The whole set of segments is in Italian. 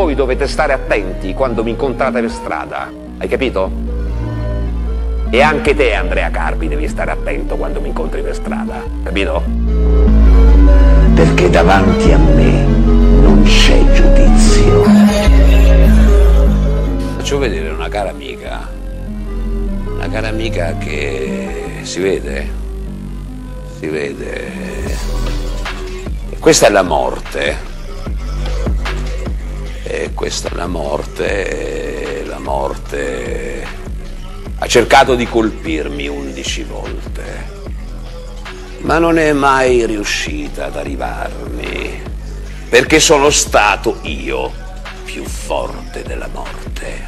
Voi dovete stare attenti quando mi incontrate per strada, hai capito? E anche te, Andrea Carpi, devi stare attento quando mi incontri per strada, capito? Perché davanti a me non c'è giudizio. Faccio vedere una cara amica, una cara amica che si vede, si vede. Questa è la morte. E questa la morte, la morte ha cercato di colpirmi undici volte, ma non è mai riuscita ad arrivarmi, perché sono stato io più forte della morte.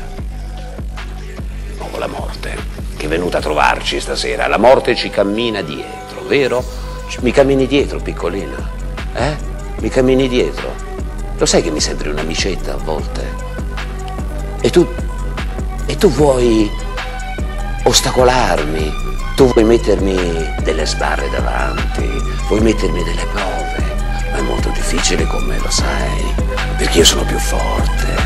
Oh, la morte che è venuta a trovarci stasera, la morte ci cammina dietro, vero? Mi cammini dietro, piccolina, eh? Mi cammini dietro. Lo sai che mi sembri un'amicetta a volte? E tu, e tu vuoi ostacolarmi, tu vuoi mettermi delle sbarre davanti, vuoi mettermi delle prove, ma è molto difficile con me, lo sai, perché io sono più forte.